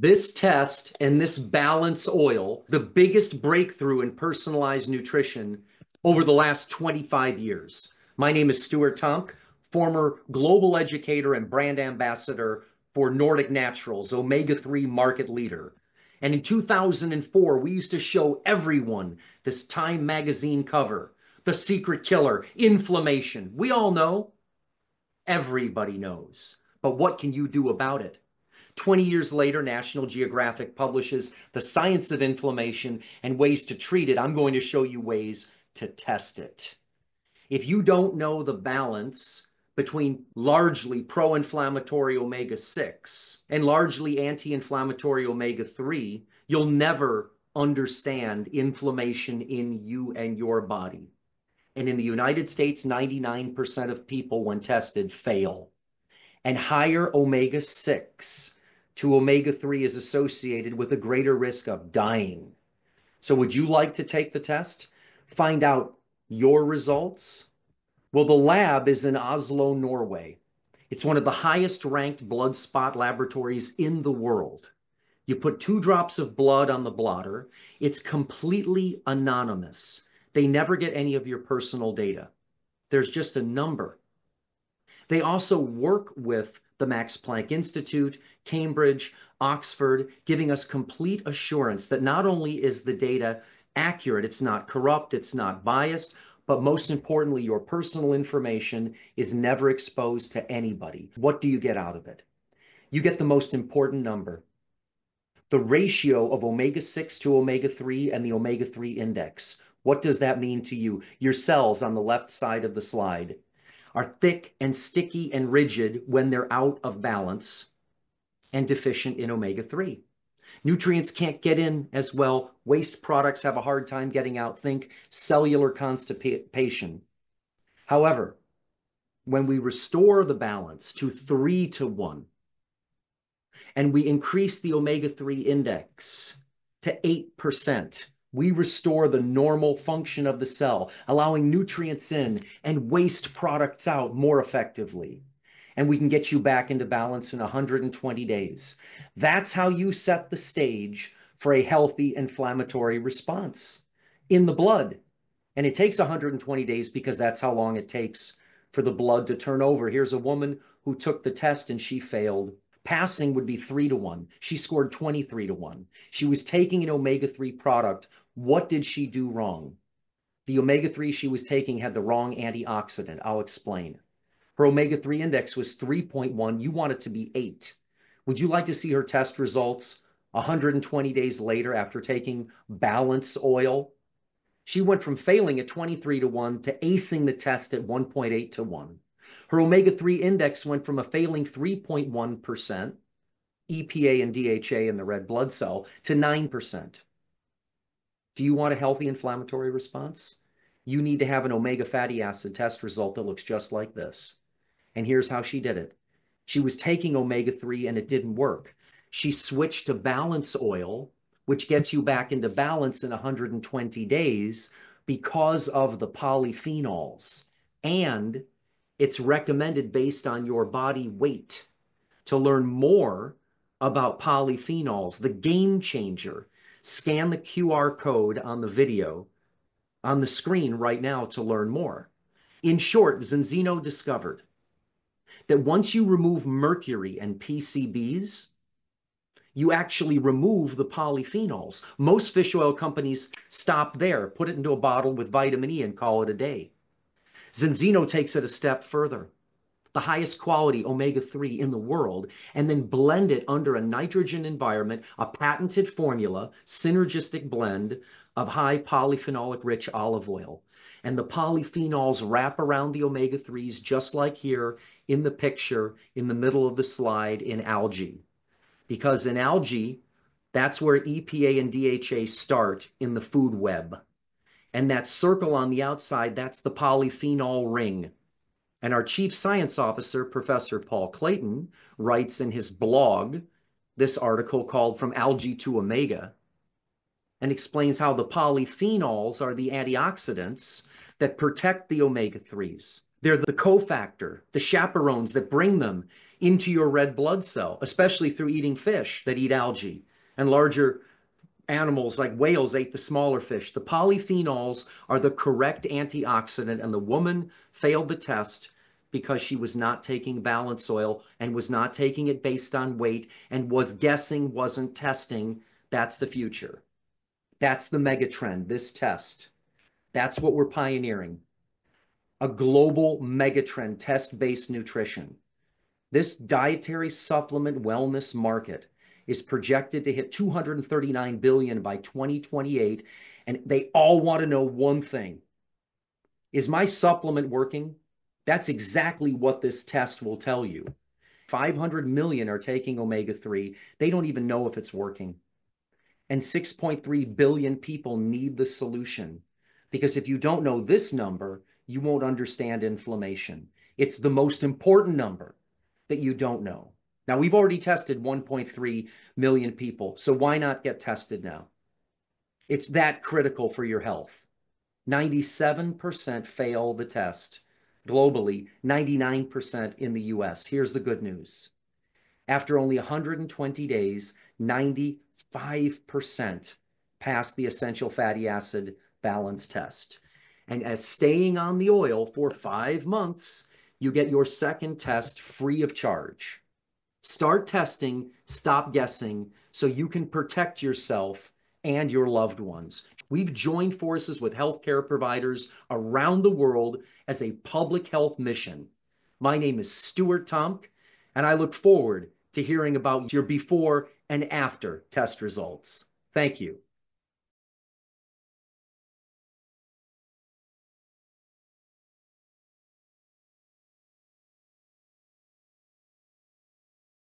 This test and this balance oil, the biggest breakthrough in personalized nutrition over the last 25 years. My name is Stuart Tomc, former global educator and brand ambassador for Nordic Naturals, omega 3 market leader. And in 2004, we used to show everyone this Time magazine cover The Secret Killer, inflammation. We all know. Everybody knows. But what can you do about it? 20 years later, National Geographic publishes The Science of Inflammation and Ways to Treat It. I'm going to show you ways to test it. If you don't know the balance between largely pro-inflammatory omega-6 and largely anti-inflammatory omega-3, you'll never understand inflammation in you and your body. And in the United States, 99% of people, when tested, fail. And higher omega-6 to omega-3 is associated with a greater risk of dying. So would you like to take the test? Find out your results? Well, the lab is in Oslo, Norway. It's one of the highest ranked blood spot laboratories in the world. You put two drops of blood on the blotter. It's completely anonymous. They never get any of your personal data. There's just a number. They also work with the Max Planck Institute, Cambridge, Oxford, giving us complete assurance that not only is the data accurate, it's not corrupt, it's not biased, but most importantly, your personal information is never exposed to anybody. What do you get out of it? You get the most important number the ratio of omega 6 to omega 3 and the omega 3 index. What does that mean to you? Your cells on the left side of the slide are thick and sticky and rigid when they're out of balance and deficient in omega 3. Nutrients can't get in as well. Waste products have a hard time getting out. Think cellular constipation. However, when we restore the balance to three to one, and we increase the omega 3 index to 8%, we restore the normal function of the cell, allowing nutrients in and waste products out more effectively. And we can get you back into balance in 120 days. That's how you set the stage for a healthy inflammatory response in the blood. And it takes 120 days because that's how long it takes for the blood to turn over. Here's a woman who took the test and she failed. Passing would be three to one. She scored 23 to one. She was taking an omega 3 product. What did she do wrong? The omega 3 she was taking had the wrong antioxidant. I'll explain. Her omega 3 index was 3.1. You want it to be 8. Would you like to see her test results 120 days later after taking balance oil? She went from failing at 23 to 1 to acing the test at 1.8 to 1. Her omega 3 index went from a failing 3.1%, EPA and DHA in the red blood cell, to 9%. Do you want a healthy inflammatory response? You need to have an omega fatty acid test result that looks just like this. And here's how she did it. She was taking omega 3 and it didn't work. She switched to balance oil, which gets you back into balance in 120 days because of the polyphenols. And it's recommended based on your body weight. To learn more about polyphenols, the game changer, scan the QR code on the video on the screen right now to learn more. In short, Zinzino discovered that once you remove mercury and PCBs, you actually remove the polyphenols. Most fish oil companies stop there, put it into a bottle with vitamin E and call it a day. Zinzino takes it a step further. The highest quality omega-3 in the world, and then blend it under a nitrogen environment, a patented formula, synergistic blend of high polyphenolic rich olive oil. And the polyphenols wrap around the omega-3s just like here in the picture in the middle of the slide in algae. Because in algae, that's where EPA and DHA start in the food web. And that circle on the outside, that's the polyphenol ring. And our chief science officer, Professor Paul Clayton, writes in his blog this article called From Algae to Omega and explains how the polyphenols are the antioxidants that protect the omega 3s. They're the cofactor, the chaperones that bring them into your red blood cell, especially through eating fish that eat algae and larger animals like whales ate the smaller fish. The polyphenols are the correct antioxidant, and the woman failed the test because she was not taking balance oil and was not taking it based on weight and was guessing, wasn't testing. That's the future. That's the megatrend, this test. That's what we're pioneering. A global megatrend, test-based nutrition. This dietary supplement wellness market is projected to hit 239 billion by 2028 and they all want to know one thing. Is my supplement working? That's exactly what this test will tell you. 500 million are taking omega 3. They don't even know if it's working. And 6.3 billion people need the solution. Because if you don't know this number, you won't understand inflammation. It's the most important number that you don't know. Now, we've already tested 1.3 million people, so why not get tested now? It's that critical for your health. 97% fail the test globally, 99% in the US. Here's the good news. After only 120 days, 95% pass the essential fatty acid balance test. And as staying on the oil for five months, you get your second test free of charge. Start testing, stop guessing, so you can protect yourself and your loved ones. We've joined forces with healthcare providers around the world as a public health mission. My name is Stuart Tomc, and I look forward to hearing about your before and after test results. Thank you.